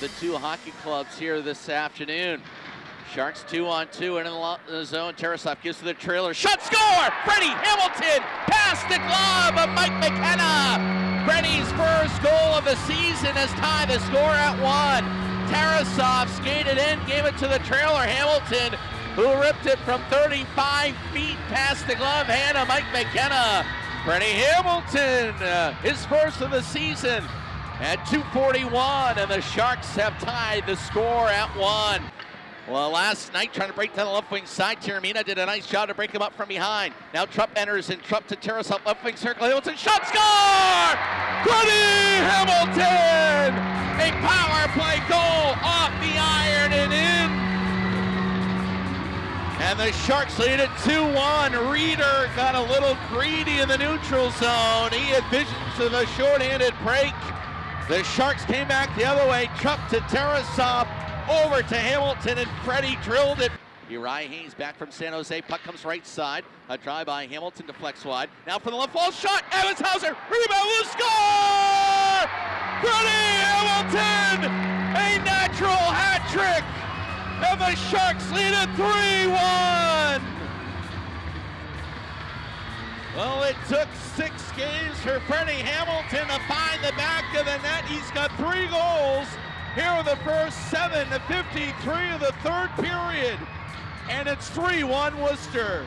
the two hockey clubs here this afternoon. Sharks two on two and in the, zone. Tarasov gives to the trailer. Shot score! Freddie Hamilton past the glove of Mike McKenna. Freddie's first goal of the season has tied the score at one. Tarasov skated in, gave it to the trailer. Hamilton, who ripped it from 35 feet past the glove hand of Mike McKenna. Freddie Hamilton, uh, his first of the season at 241, and the Sharks have tied the score at one. Well, last night trying to break down the left wing side, Tiramina did a nice job to break him up from behind. Now Trump enters and Trump to Tarasov left wing circle. Hamilton shot score! Freddie Hamilton! A power play goal off the iron and in. And the Sharks lead it 2-1. Rieder got a little greedy in the neutral zone. He had visions of a short-handed break. The Sharks came back the other way. Trump to Tarasov, over to Hamilton, and Freddie drilled it. Eriah Hayes back from San Jose. Puck comes right side. A drive by Hamilton to flex wide. Now for the left wall shot. Evans Hauser. Rebound. Will score! Freddie Hamilton! A natural hat trick! And the Sharks lead it 3-1! Well, it took six games for Freddie Hamilton to find the back of the net. He's got three goals here in the first seven to 53 of the third period. And it's 3-1 Worcester.